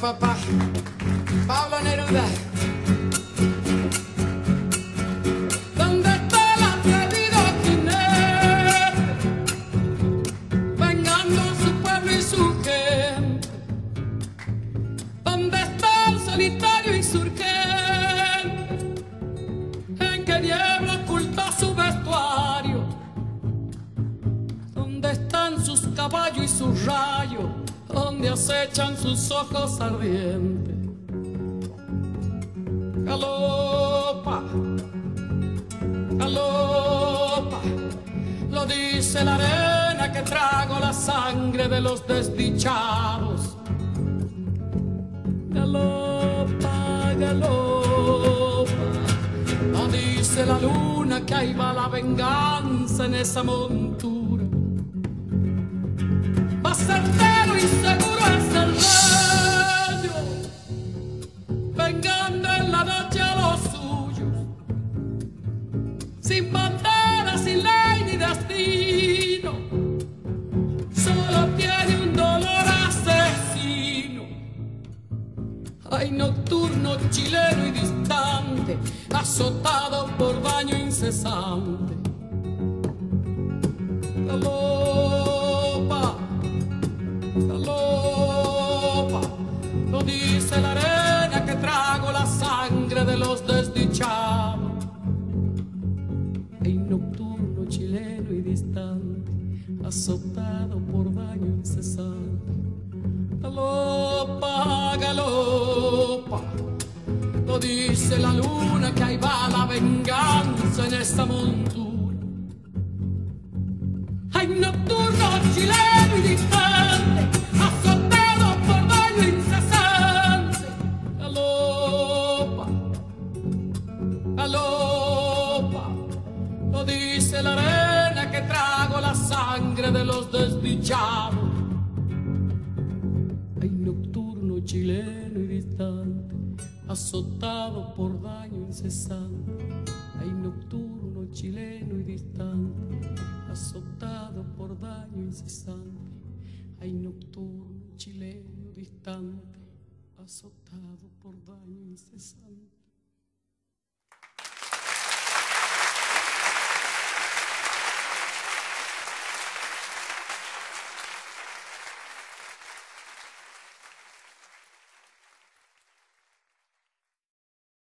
papá, Pablo Neruda. ¿Dónde está el atrevido jinete? Vengando su pueblo y su gente. ¿Dónde está el solitario insurgente? En que niebla oculta su vestuario. ¿Dónde están sus caballos y sus rayos? Donde acechan sus ojos ardientes. Galopa, galopa, lo dice la arena que trago la sangre de los desdichados. Galopa, galopa, lo dice la luna que ahí va la venganza en esa montura. Sin bandera, sin ley ni destino, solo tiene un dolor asesino. Hay nocturno chileno y distante, azotado por daño incesante. Galopa, galopa, lo dice la arena que trago la sangre de los desdichados. Y distante, azotado por daño incesante. Galopa, galopa, lo dice la luna que ahí va la venganza en esta montura. Hay nocturno chileno y distante, azotado por daño incesante. Galopa, galopa, lo dice la trago la sangre de los desdichados. Hay nocturno chileno y distante, azotado por daño incesante. Hay nocturno chileno y distante, azotado por daño incesante. Hay nocturno chileno distante, azotado por daño incesante.